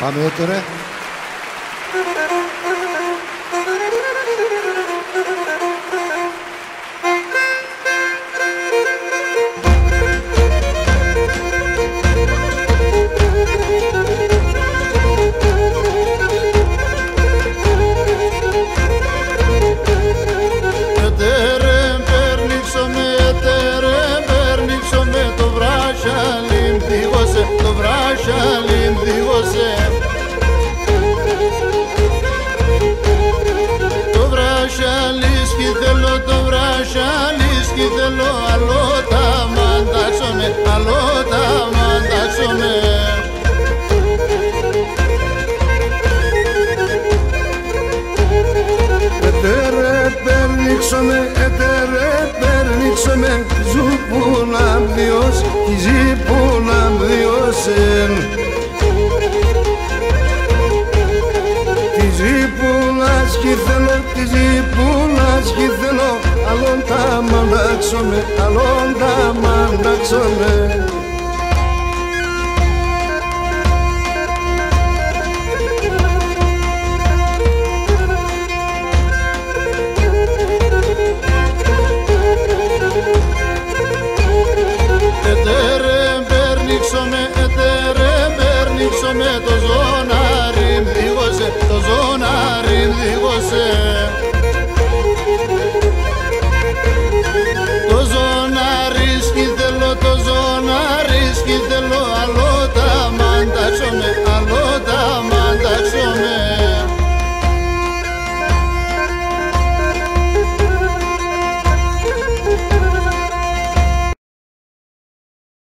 あの音ね。Βράσαλίσκι θέλω, το βράσαλίσκι θέλω Αλλό τα μαντάξομαι, αλλό τα μαντάξομαι. Ετερε περνίξομαι, ετερε περνίξομαι Ζου που να μπδιώσει, κι ζει που να μπδιώσεν Τη ζει που να σκηθένω, τη ζει μαντάξομαι, αλλόν τα μαντάξομαι Ετερεμ περνίξομαι, Το ζώναρι σκι θέλω,